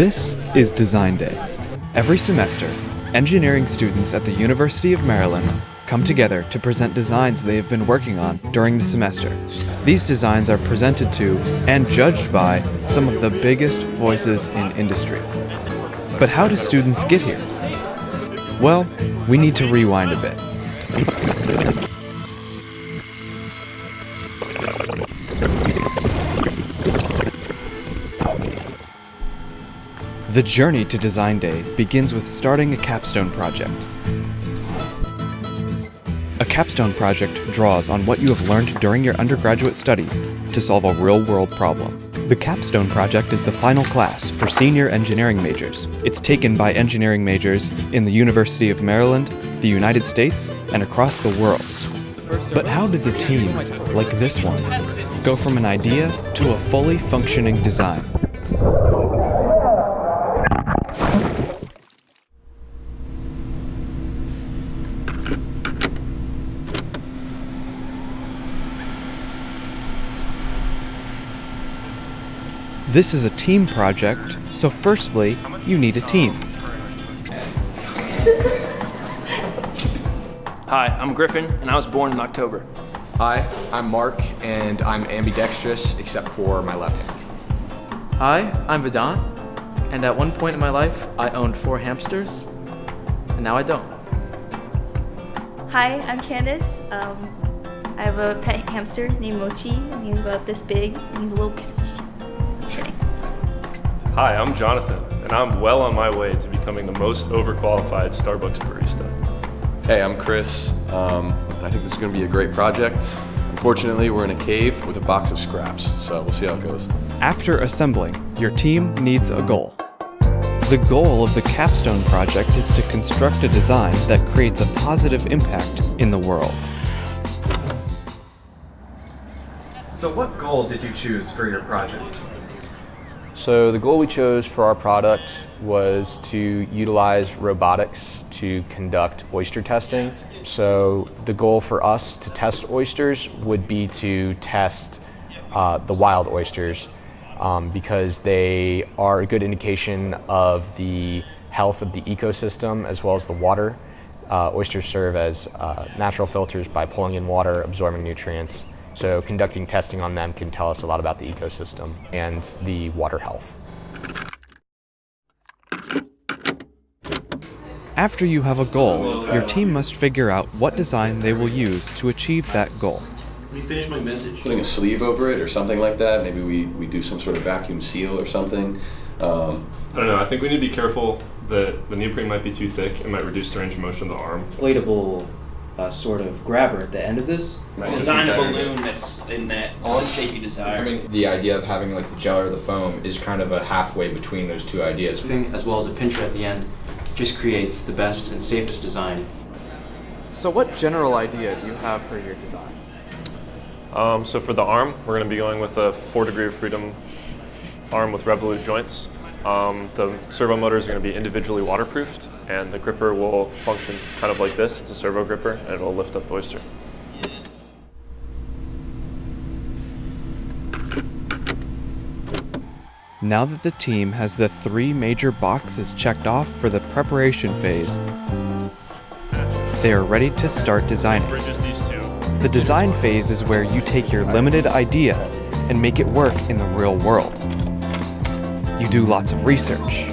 This is Design Day. Every semester, engineering students at the University of Maryland come together to present designs they have been working on during the semester. These designs are presented to and judged by some of the biggest voices in industry. But how do students get here? Well, we need to rewind a bit. The journey to Design Day begins with starting a capstone project. A capstone project draws on what you have learned during your undergraduate studies to solve a real world problem. The capstone project is the final class for senior engineering majors. It's taken by engineering majors in the University of Maryland, the United States, and across the world. But how does a team, like this one, go from an idea to a fully functioning design? This is a team project, so firstly, you need a team. Hi, I'm Griffin, and I was born in October. Hi, I'm Mark, and I'm ambidextrous except for my left hand. Hi, I'm Vedant, and at one point in my life, I owned four hamsters, and now I don't. Hi, I'm Candace. Um, I have a pet hamster named Mochi, and he's about this big, and he's a little piece of Just kidding. Hi, I'm Jonathan, and I'm well on my way to becoming the most overqualified Starbucks barista. Hey, I'm Chris. Um, I think this is going to be a great project. Unfortunately, we're in a cave with a box of scraps, so we'll see how it goes. After assembling, your team needs a goal. The goal of the capstone project is to construct a design that creates a positive impact in the world. So, what goal did you choose for your project? So the goal we chose for our product was to utilize robotics to conduct oyster testing. So the goal for us to test oysters would be to test uh, the wild oysters um, because they are a good indication of the health of the ecosystem as well as the water. Uh, oysters serve as uh, natural filters by pulling in water, absorbing nutrients, so conducting testing on them can tell us a lot about the ecosystem and the water health. After you have a goal, your team must figure out what design they will use to achieve that goal. Let me finish my message. Putting a sleeve over it or something like that. Maybe we, we do some sort of vacuum seal or something. Um, I don't know, I think we need to be careful that the neoprene might be too thick. It might reduce the range of motion of the arm. inflatable uh, sort of grabber at the end of this. Design a balloon that's in that all shape you desire. I mean, the idea of having like the gel or the foam is kind of a halfway between those two ideas. Thing, as well as a pincher at the end, just creates the best and safest design. So, what general idea do you have for your design? Um, so for the arm, we're going to be going with a 4 degree of freedom arm with Revolute joints. Um, the servo motors are going to be individually waterproofed, and the gripper will function kind of like this. It's a servo gripper, and it will lift up the oyster. Now that the team has the three major boxes checked off for the preparation phase, they are ready to start designing. Bridges these two. The design phase is where you take your limited idea and make it work in the real world. You do lots of research,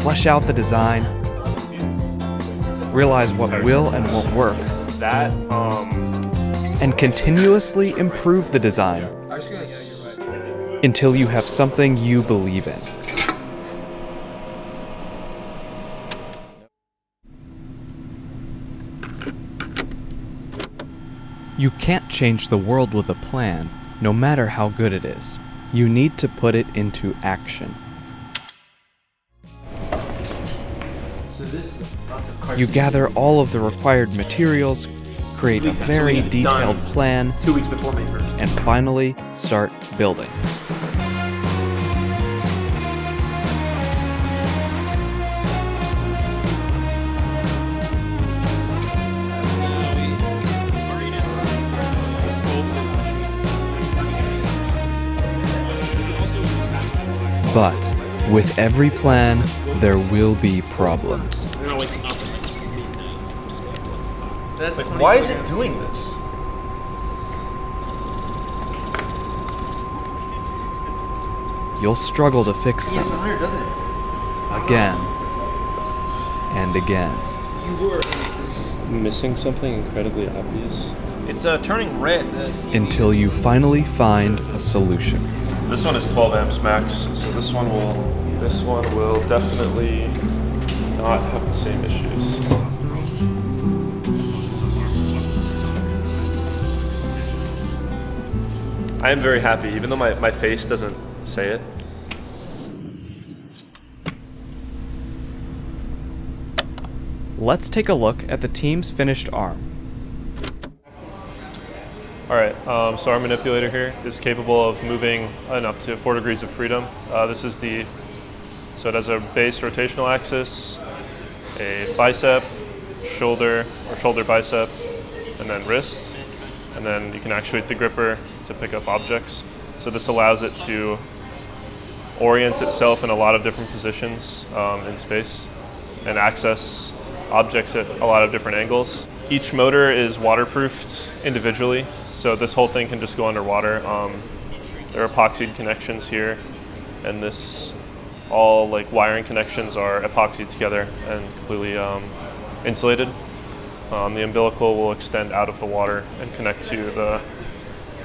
flesh out the design, realize what will and won't work, That, um, and continuously improve the design until you have something you believe in. You can't change the world with a plan, no matter how good it is. You need to put it into action. You gather all of the required materials, create a very detailed plan, Two weeks before May 1st. and finally start building. But with every plan, there will be problems. Like, why is it doing this? You'll struggle to fix them again and again. You were Missing something incredibly obvious. It's uh, turning red. until you finally find a solution. This one is 12 amps max, so this one will this one will definitely not have the same issues. I am very happy, even though my, my face doesn't say it. Let's take a look at the team's finished arm. All right, um, so our manipulator here is capable of moving on up to four degrees of freedom. Uh, this is the, so it has a base rotational axis, a bicep, shoulder or shoulder bicep, and then wrist. And then you can actuate the gripper to pick up objects. So this allows it to orient itself in a lot of different positions um, in space and access objects at a lot of different angles. Each motor is waterproofed individually, so this whole thing can just go underwater. Um, there are epoxied connections here, and this all like wiring connections are epoxied together and completely um, insulated. Um, the umbilical will extend out of the water and connect to the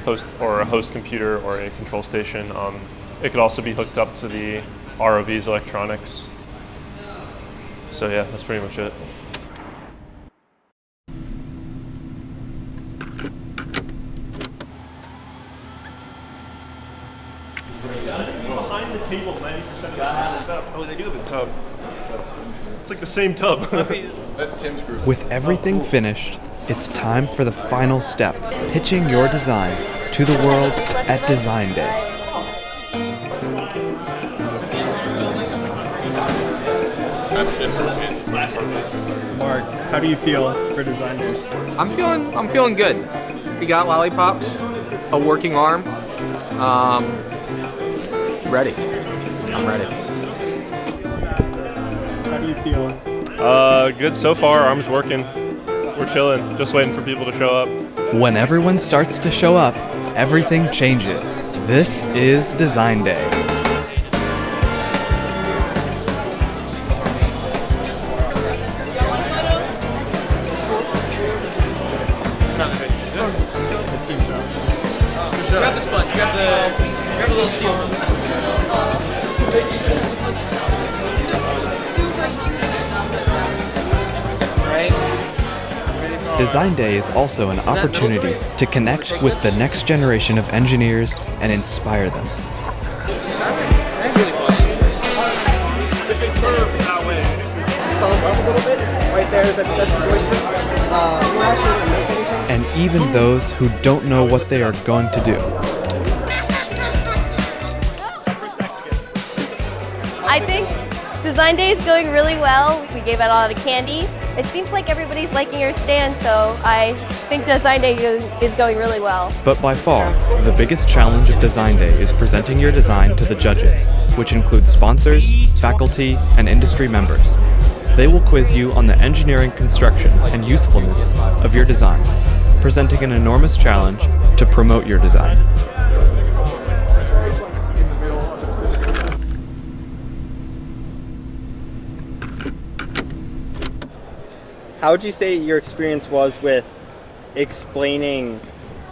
host or a host computer or a control station. Um, it could also be hooked up to the ROV's electronics. So yeah, that's pretty much it. Behind the table, 90% of the tub. Oh, they do have a tub. It's like the same tub. That's Tim's group. With everything finished, it's time for the final step pitching your design to the world at Design Day. Mark, how do you feel for design day? I'm feeling I'm feeling good. We got lollipops, a working arm. Um, ready. I'm ready. How do you feel? Uh, good so far. Arm's working. We're chilling, just waiting for people to show up. When everyone starts to show up, everything changes. This is Design Day. Grab the sponge. Grab the. Grab the little steel. Design Day is also an opportunity to connect with the next generation of engineers and inspire them. thumb up a little bit. Right there is that that's the joystick. Uh, we're not actually gonna make anything. And even those who don't know what they are going to do. I think Design Day is going really well. We gave out a lot of candy. It seems like everybody's liking your stand, so I think Design Day is going really well. But by far, the biggest challenge of Design Day is presenting your design to the judges, which includes sponsors, faculty, and industry members. They will quiz you on the engineering, construction, and usefulness of your design, presenting an enormous challenge to promote your design. How would you say your experience was with explaining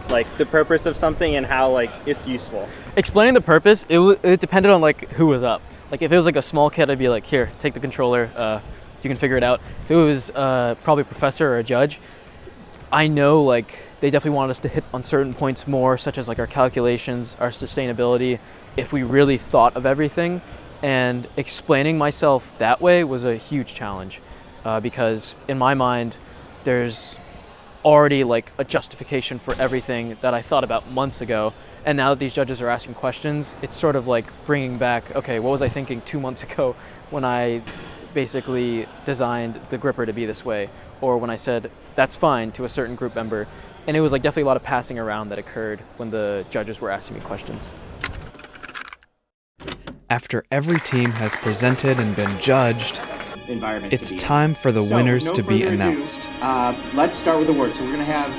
like the purpose of something and how like it's useful? Explaining the purpose, it, it depended on like who was up. Like if it was like a small kid, I'd be like, here, take the controller. Uh, you can figure it out. If it was uh, probably a professor or a judge, I know like they definitely wanted us to hit on certain points more, such as like our calculations, our sustainability. If we really thought of everything, and explaining myself that way was a huge challenge, uh, because in my mind, there's already like a justification for everything that I thought about months ago. And now that these judges are asking questions, it's sort of like bringing back, okay, what was I thinking two months ago when I basically designed the gripper to be this way? Or when I said, that's fine to a certain group member. And it was like definitely a lot of passing around that occurred when the judges were asking me questions. After every team has presented and been judged, environment. it's to be in. time for the So, winners no to be further ado, announced. Uh, let's start with the word. So we're gonna have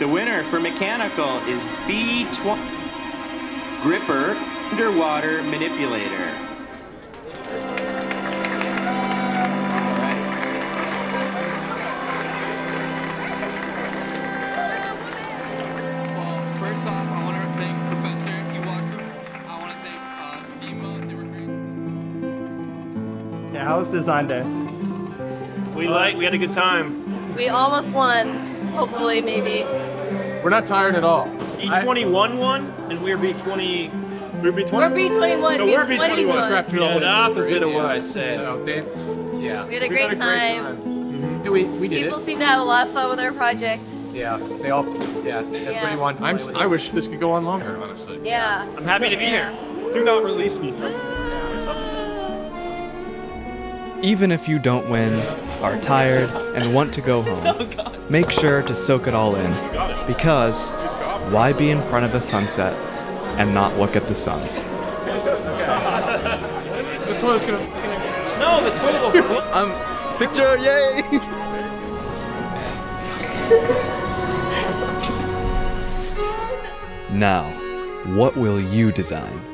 the winner for mechanical is B20 Gripper Underwater Manipulator. Was design day? We like. We had a good time. We almost won. Hopefully, maybe. We're not tired at all. E20 won and we're B20. We're B20. We're B21, No, we're B21. B21. Yeah, the opposite of what I said. So they, yeah. We had a great time. Mhm. We, we did People it. seem to have a lot of fun with our project. Yeah, they all, yeah, everybody won. I'm, s- I wish this could go on longer, honestly. Yeah. I'm happy to be here. Do not release me from. Even if you don't win, are tired, and want to go home, make sure to soak it all in. Because why be in front of a sunset and not look at the sun? The toilet's gonna. No, the toilet will. um, picture, yay! Now, what will you design?